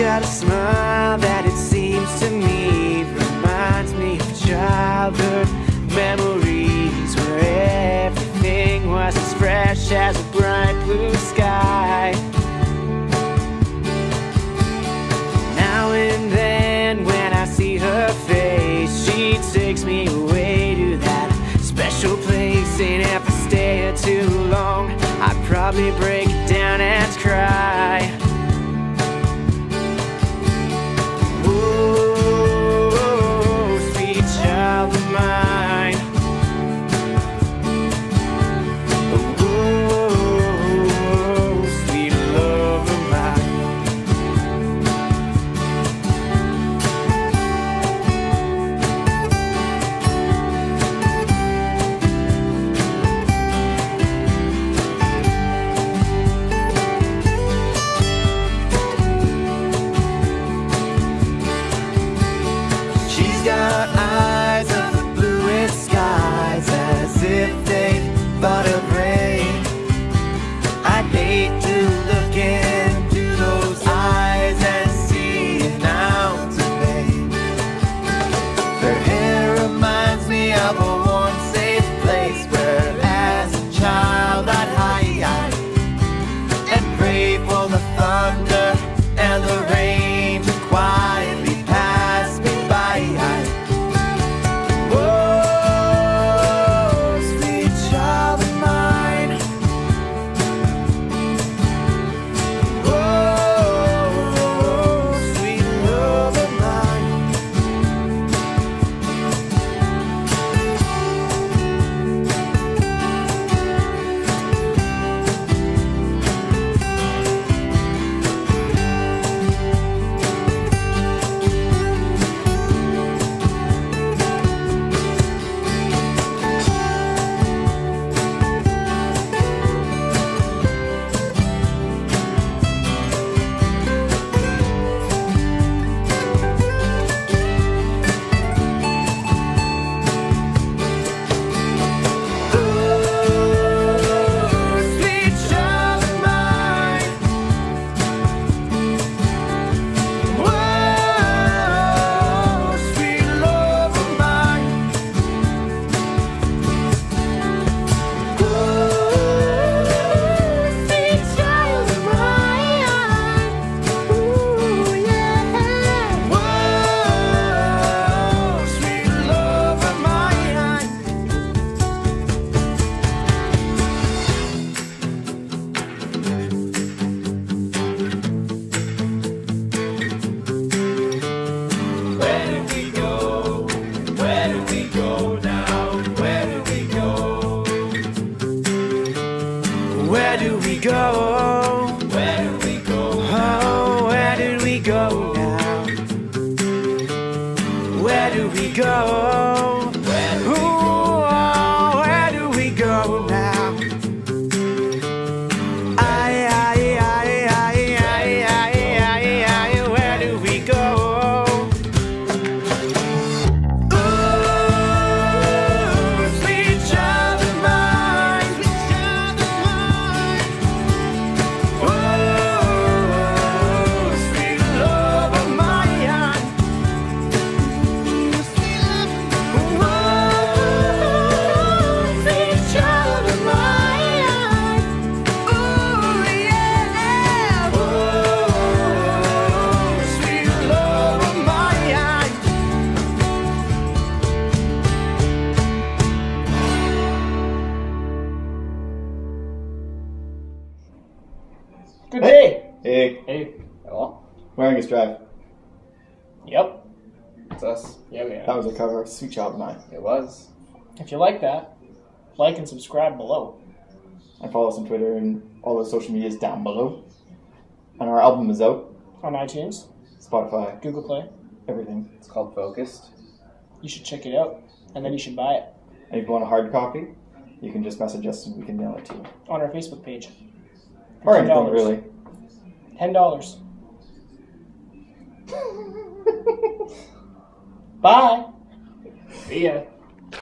got a smile that it seems to me reminds me of childhood memories where everything was as fresh as a bright blue sky. Now and then, when I see her face, she takes me away to that special place. And if I stay here too long, I'd probably break Where do we go? Good day. Hey, Hey. Hello? We're Angus Drive. Yep. It's us. Yeah, we are. That was a cover. Sweet Child O' Mine. It was. If you like that, like and subscribe below. And follow us on Twitter and all the social medias down below. And our album is out. On iTunes, Spotify, Google Play. everything. It's called Focused. You should check it out. And then you should buy it And if you want a hard copy, you can just message us and we can mail it to you. on our Facebook page. Or $10. really. Ten dollars. Bye. See ya.